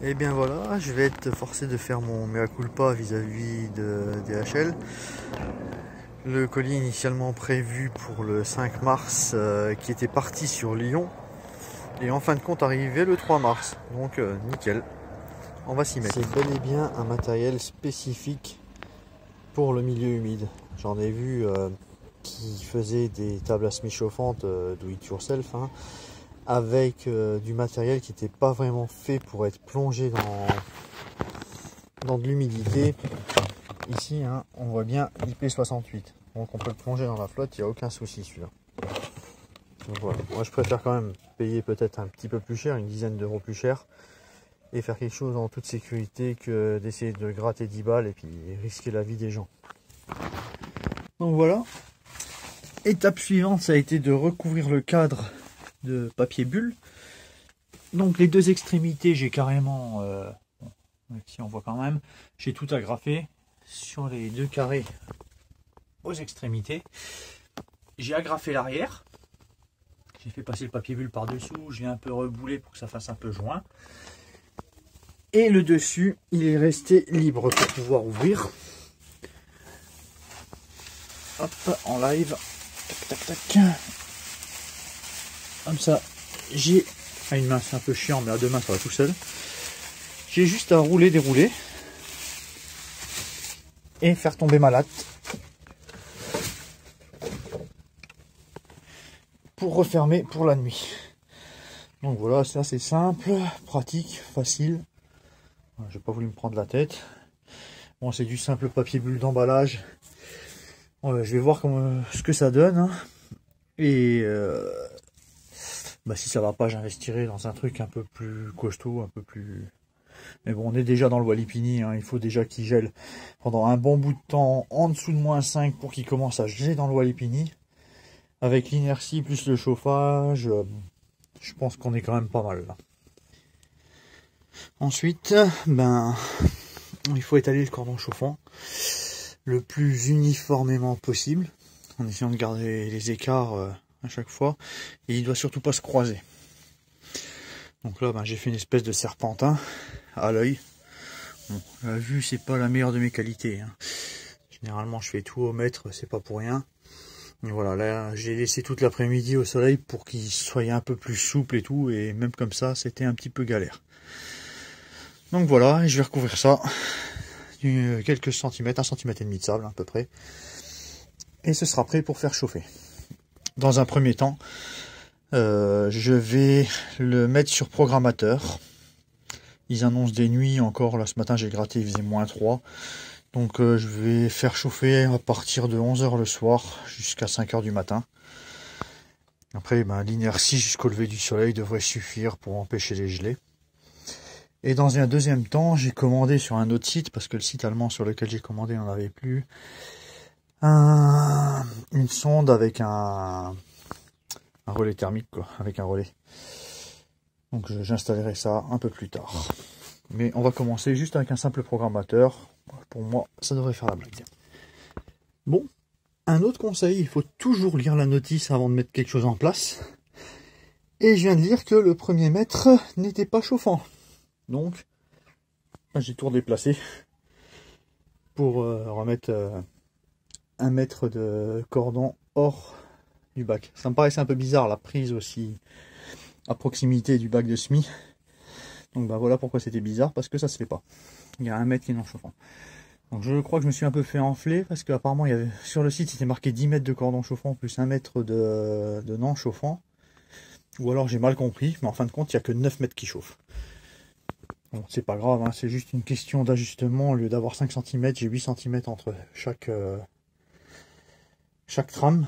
Et eh bien voilà, je vais être forcé de faire mon mea culpa vis-à-vis de DHL. Le colis initialement prévu pour le 5 mars euh, qui était parti sur Lyon et en fin de compte arrivé le 3 mars. Donc euh, nickel, on va s'y mettre. C'est bel et bien un matériel spécifique pour le milieu humide. J'en ai vu euh, qui faisaient des tables à semi chauffantes do it yourself. Hein avec euh, du matériel qui n'était pas vraiment fait pour être plongé dans, dans de l'humidité. Ici, hein, on voit bien IP68. Donc on peut le plonger dans la flotte, il n'y a aucun souci celui-là. voilà. Moi je préfère quand même payer peut-être un petit peu plus cher, une dizaine d'euros plus cher, et faire quelque chose en toute sécurité que d'essayer de gratter 10 balles et puis risquer la vie des gens. Donc voilà. Étape suivante, ça a été de recouvrir le cadre de papier bulle. Donc les deux extrémités, j'ai carrément, euh, si on voit quand même, j'ai tout agrafé sur les deux carrés aux extrémités. J'ai agrafé l'arrière. J'ai fait passer le papier bulle par-dessous. J'ai un peu reboulé pour que ça fasse un peu joint. Et le dessus, il est resté libre pour pouvoir ouvrir. Hop, en live. Tac, tac, tac. Comme ça, j'ai à une main c'est un peu chiant, mais à deux mains ça va tout seul. J'ai juste à rouler, dérouler et faire tomber ma latte pour refermer pour la nuit. Donc voilà, c'est assez simple, pratique, facile. J'ai pas voulu me prendre la tête. Bon, c'est du simple papier bulle d'emballage. je vais voir ce que ça donne. Hein. Et euh, bah, si ça va pas, j'investirai dans un truc un peu plus costaud, un peu plus. Mais bon, on est déjà dans le Walipini, hein. il faut déjà qu'il gèle pendant un bon bout de temps en dessous de moins 5 pour qu'il commence à geler dans le Walipini. Avec l'inertie plus le chauffage, euh, je pense qu'on est quand même pas mal là. Ensuite, ben, il faut étaler le cordon chauffant le plus uniformément possible, en essayant de garder les écarts euh, à chaque fois. Et il doit surtout pas se croiser. Donc là, ben, j'ai fait une espèce de serpentin à l'œil. la vue, c'est pas la meilleure de mes qualités. Hein. Généralement, je fais tout au mètre, c'est pas pour rien. voilà, là, j'ai laissé toute l'après-midi au soleil pour qu'il soit un peu plus souple et tout. Et même comme ça, c'était un petit peu galère. Donc voilà, je vais recouvrir ça. Quelques centimètres, un centimètre et demi de sable à peu près. Et ce sera prêt pour faire chauffer dans un premier temps, euh, je vais le mettre sur programmateur. Ils annoncent des nuits encore. Là, ce matin, j'ai gratté, il faisait moins 3. Donc, euh, je vais faire chauffer à partir de 11h le soir jusqu'à 5h du matin. Après, ben, l'inertie jusqu'au lever du soleil devrait suffire pour empêcher les gelées. Et dans un deuxième temps, j'ai commandé sur un autre site, parce que le site allemand sur lequel j'ai commandé n'en avait plus, une sonde avec un, relais thermique, quoi, avec un relais. Donc j'installerai ça un peu plus tard. Mais on va commencer juste avec un simple programmateur. Pour moi, ça devrait faire la blague. Bon, un autre conseil, il faut toujours lire la notice avant de mettre quelque chose en place. Et je viens de lire que le premier mètre n'était pas chauffant. Donc, j'ai tout redéplacé pour euh, remettre euh, un mètre de cordon hors du bac. Ça me paraissait un peu bizarre la prise aussi à proximité du bac de SMI. Donc bah voilà pourquoi c'était bizarre, parce que ça se fait pas. Il y a un mètre qui est non chauffant. Donc je crois que je me suis un peu fait enfler parce qu'apparemment il y avait sur le site c'était marqué 10 mètres de cordon chauffant plus un mètre de, de non chauffant. Ou alors j'ai mal compris, mais en fin de compte il n'y a que 9 mètres qui chauffent. Bon, c'est pas grave, hein, c'est juste une question d'ajustement. Au lieu d'avoir 5 cm, j'ai 8 cm entre chaque, euh, chaque trame.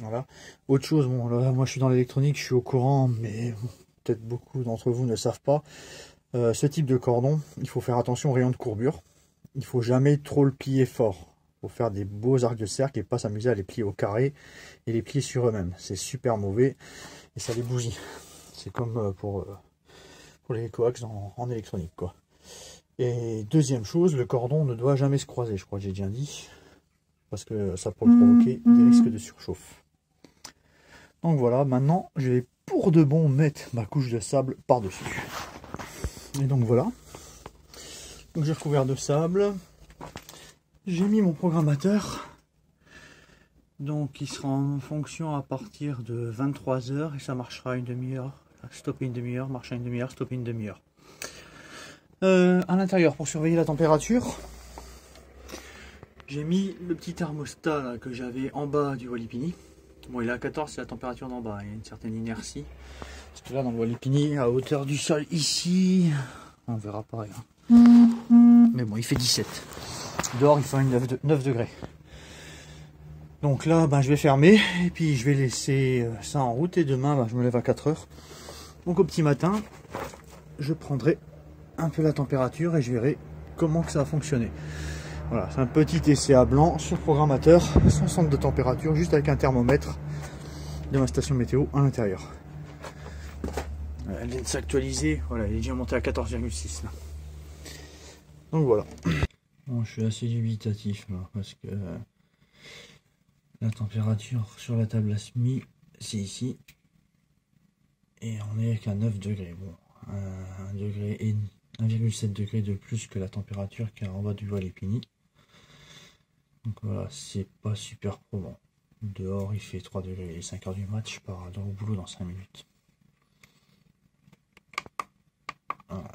Voilà. Autre chose, bon, là, moi je suis dans l'électronique, je suis au courant, mais peut-être beaucoup d'entre vous ne savent pas. Euh, ce type de cordon, il faut faire attention au rayon de courbure. Il faut jamais trop le plier fort. Il faut faire des beaux arcs de cercle et pas s'amuser à les plier au carré et les plier sur eux-mêmes. C'est super mauvais et ça les bousille. C'est comme euh, pour, euh, pour les coax en, en, électronique. quoi. Et deuxième chose, le cordon ne doit jamais se croiser, je crois que j'ai déjà dit parce que ça peut provoquer des risques de surchauffe. Donc voilà, maintenant je vais pour de bon mettre ma couche de sable par-dessus. Et donc voilà. Donc j'ai recouvert de sable. J'ai mis mon programmateur. Donc il sera en fonction à partir de 23h et ça marchera une demi-heure. Stopper une demi-heure, marcher une demi-heure, stopper une demi-heure. Euh, à l'intérieur, pour surveiller la température, j'ai mis le petit thermostat que j'avais en bas du Walipini. Bon, il est à 14, c'est la température d'en bas. Il y a une certaine inertie. Parce que là, dans le Walipini, à hauteur du sol, ici, on verra pareil. Hein. Mais bon, il fait 17. Dehors, il fait 9, 9 degrés. Donc là, ben, je vais fermer et puis je vais laisser euh, ça en route. Et demain, ben, je me lève à 4 heures. Donc au petit matin, je prendrai un peu la température et je verrai comment que ça a fonctionné. Voilà, c'est un petit essai à blanc sur programmateur, sans centre de température, juste avec un thermomètre de ma station météo à l'intérieur. Elle vient de s'actualiser, voilà, il est déjà monté à 14,6 Donc voilà. Bon, je suis assez dubitatif là, parce que la température sur la table à SMI, c'est ici. Et on est qu'à 9 degrés. Bon, 1 degré et 1,7 degré de plus que la température qui est en bas du voile épini. Donc voilà, c'est pas super probant. Dehors, il fait 3 degrés. et 5 heures du match, je pars le boulot dans 5 minutes.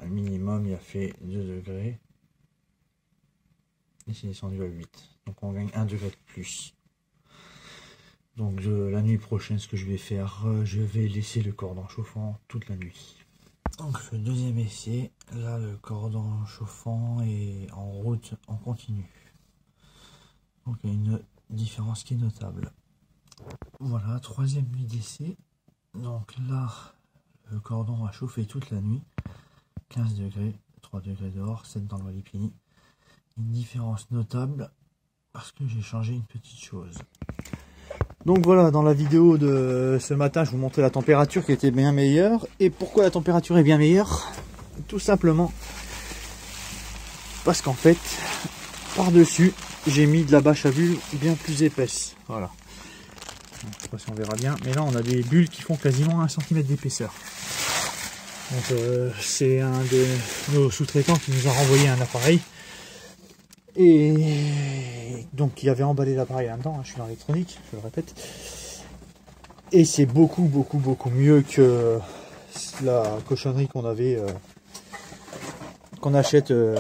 le minimum, il a fait 2 degrés. Et c'est descendu à 8. Donc on gagne 1 degré de plus. Donc la nuit prochaine, ce que je vais faire, euh, je vais laisser le cordon chauffant toute la nuit. Donc le deuxième essai, là le cordon chauffant est en route en continu. Donc il y a une différence qui est notable. Voilà, troisième nuit d'essai. Donc là, le cordon a chauffé toute la nuit. 15 degrés, 3 degrés dehors, 7 dans le Walipini. Une différence notable parce que j'ai changé une petite chose. Donc voilà, dans la vidéo de ce matin, je vous montrais la température qui était bien meilleure. Et pourquoi la température est bien meilleure? Tout simplement parce qu'en fait, par-dessus, j'ai mis de la bâche à bulles bien plus épaisse. Voilà. Je sais pas si on verra bien, mais là on a des bulles qui font quasiment un centimètre d'épaisseur. Donc euh, c'est un de nos sous-traitants qui nous a renvoyé un appareil. Et donc il avait emballé l'appareil en même temps, hein, je suis dans l'électronique, je le répète. Et c'est beaucoup beaucoup beaucoup mieux que la cochonnerie qu'on avait euh, qu'on achète euh,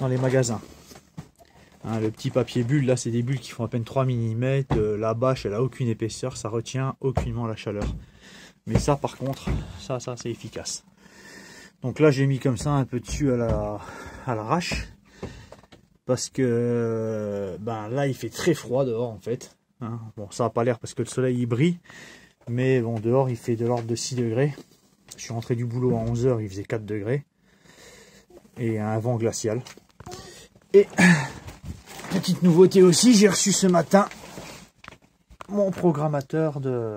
dans les magasins. Hein, le petit papier bulle, là c'est des bulles qui font à peine 3 mm, euh, la bâche elle a aucune épaisseur, ça retient aucunement la chaleur. Mais ça par contre, ça ça c'est efficace. Donc là j'ai mis comme ça un peu dessus à la à l'arrache parce que ben là il fait très froid dehors en fait. Hein. Bon ça n'a pas l'air parce que le soleil il brille, mais bon dehors il fait de l'ordre de 6 degrés. Je suis rentré du boulot à 11h, il faisait 4 degrés. Et un vent glacial. Et petite nouveauté aussi, j'ai reçu ce matin mon programmateur de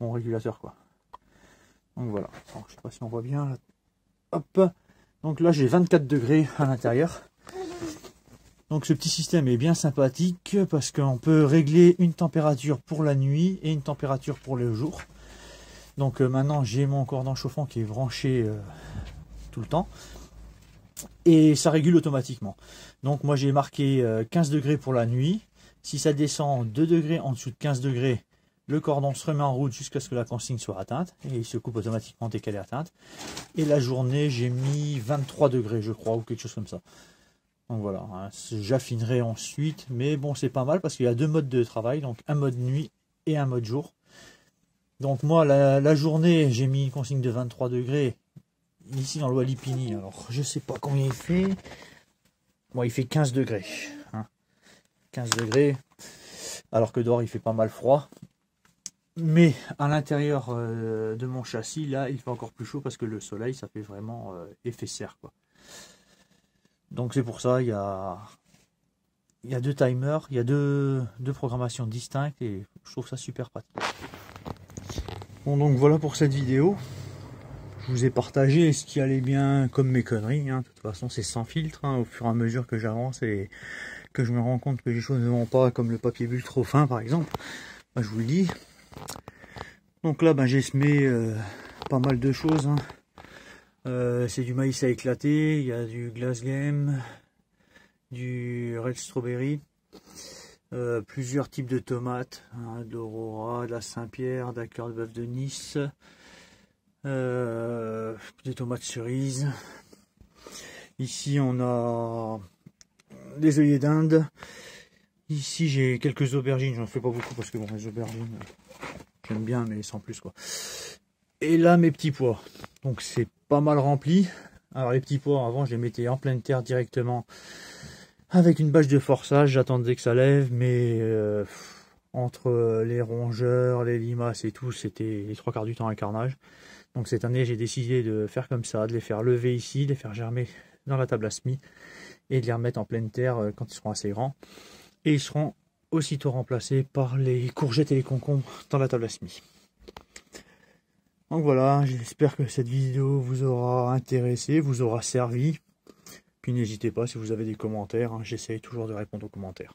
mon régulateur quoi. Donc voilà, je sais pas si on voit bien. Hop. Donc là j'ai 24 degrés à l'intérieur. Donc ce petit système est bien sympathique parce qu'on peut régler une température pour la nuit et une température pour le jour. Donc euh, maintenant j'ai mon cordon chauffant qui est branché euh, tout le temps et ça régule automatiquement. Donc moi j'ai marqué 15 euh, degrés pour la nuit. Si ça descend 2 degrés en dessous de 15 degrés, le cordon se remet en route jusqu'à ce que la consigne soit atteinte et il se coupe automatiquement dès qu'elle est atteinte. Et la journée j'ai mis 23 degrés je crois ou quelque chose comme ça. Donc voilà, hein, j'affinerai ensuite, mais bon c'est pas mal parce qu'il y a deux modes de travail, donc un mode nuit et un mode jour. Donc moi la, journée j'ai mis une consigne de 23 degrés ici dans le Walipini, alors je sais pas combien il fait. Moi il fait 15 degrés. 15 hein. degrés, alors que dehors il fait pas mal froid. Mais à l'intérieur euh, de mon châssis, là, il fait encore plus chaud parce que le soleil, ça fait vraiment euh, effet serre. Quoi. Donc c'est pour ça, il y a, il y a deux timers, il y a deux, deux programmations distinctes et je trouve ça super pratique. Bon donc voilà pour cette vidéo. Je vous ai partagé ce qui allait bien comme mes conneries. Hein. De toute façon c'est sans filtre hein, au fur et à mesure que j'avance et que je me rends compte que les choses ne vont pas comme le papier bulle trop fin par exemple. Bah, je vous le dis. Donc là ben, j'ai semé euh, pas mal de choses. Hein. Euh, c'est du maïs à éclater, il y a du glass game, du red strawberry, euh, plusieurs types de tomates, hein, de la Saint-Pierre, d'accord de bœuf de Nice, euh, des tomates cerises. Ici on a des œillets d'Inde. Ici j'ai quelques aubergines, j'en fais pas beaucoup parce que bon les aubergines j'aime bien mais sans plus quoi. Et là mes petits pois. Donc c'est pas mal rempli. Alors les petits pois avant je les mettais en pleine terre directement avec une bâche de forçage, j'attendais que ça lève, mais euh, entre les rongeurs, les limaces et tout, c'était les trois quarts du temps un carnage. Donc cette année, j'ai décidé de faire comme ça, de les faire lever ici, de les faire germer dans la table à semis et de les remettre en pleine terre euh, quand ils seront assez grands. Et ils seront aussitôt remplacés par les courgettes et les concombres dans la table à semis. Donc voilà, j'espère que cette vidéo vous aura intéressé, vous aura servi. Puis n'hésitez pas si vous avez des commentaires, hein, j'essaye toujours de répondre aux commentaires.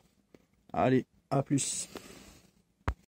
Allez, à plus